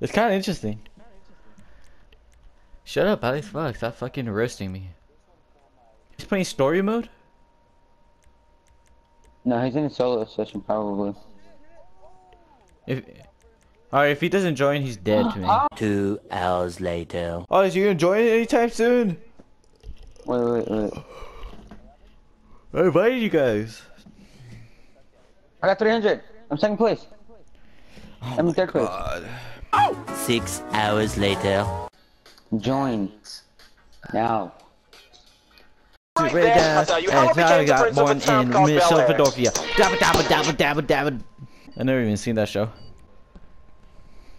It's kind of interesting. Shut up, Alex. Fuck, stop fucking roasting me. He's playing story mode? No, he's in a solo session probably. If Alright, if he doesn't join, he's dead to me. Two hours later. Oh, is you gonna join anytime soon? Wait, wait, wait. I invited you guys. I got 300. I'm second place. Oh I'm in third place. God. Six hours later. Join. Now. Right uh, and now I got born in Philadelphia. Dabba dabba dabba dabba dabba. I never even seen that show.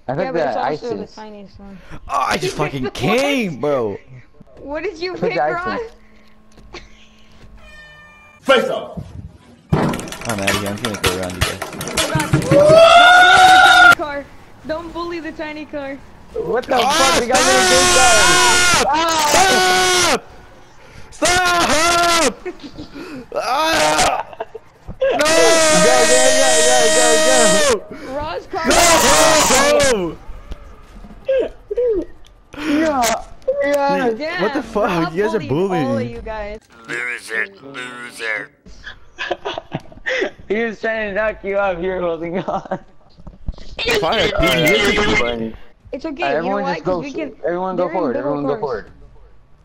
I think but it's that also the ISIS. tiniest one. Oh, I just fucking came, bro. What did you I pick, the Ron? Face off. I'm out of here. I'm gonna go around you guys. Oh God. Don't bully the tiny car. Don't the tiny. What the fuck? We got rid of this. Stop! Stop! Ah! No! Go, go, go, go, go. go! Ross car. No! Yeah. Yeah. Damn, What the fuck? Rob You guys are bullied All bullying. of you guys. Loser, loser. He was trying to knock you off. You're holding on. Fire, PvP. Funny. It's okay. Alright, you know everyone why? go. we can. Everyone go forward. bigger Everyone go forward.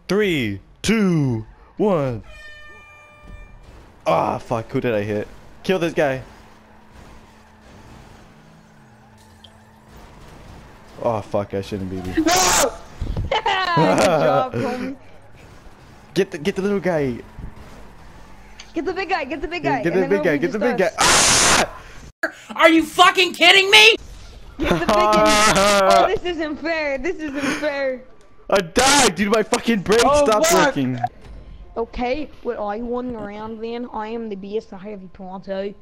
Three, two, one. Ah, fuck. Who did I hit? Kill this guy. Oh, fuck. I shouldn't be. there. Good job, homie. Get the get the little guy. Get the big guy. Get the big guy. Get the big guy. it'll Get the big guy. Ah! Are you fucking kidding me? Get the big. Oh, this isn't fair. This isn't fair. I died, dude. My fucking brain Oh, stopped fuck. working. Okay, well, I won the round then. I am the best. I have you pronto.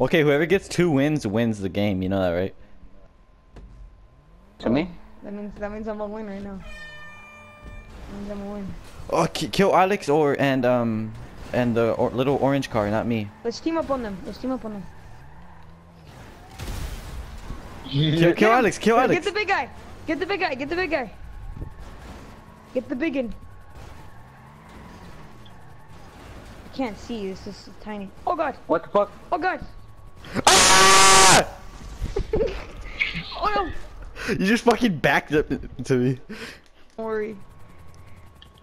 Okay, whoever gets two wins wins the game. You know that, right? To me? That means that means I'm a win right now. That means I'm a win. Oh, kill Alex or and um and the or little orange car, not me. Let's team up on them. Let's team up on them. Kill, kill Alex. Kill Get the big guy. Get the big guy. Get the big guy. Get the big one. I can't see. This is tiny. Oh god. What the fuck? Oh god. Ah! Oh no. You just fucking backed up to me. Don't worry.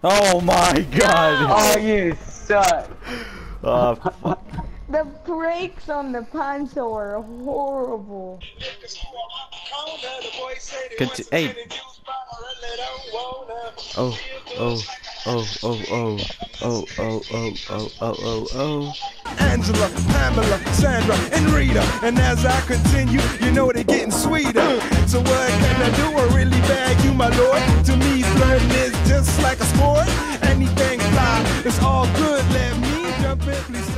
Oh my god. Oh, you suck. Oh, fuck. The brakes on the Panto are horrible. Conti- hey. Oh, oh, oh, oh, oh, oh, oh, oh, oh, oh, oh, oh. Angela, Pamela, Sandra, and Rita. And as I continue, you know they're getting sweeter. So what can I do? I really bag you, my lord. To me, flirting is just like a sport. Anything fly, it's all good. Let me jump in, please.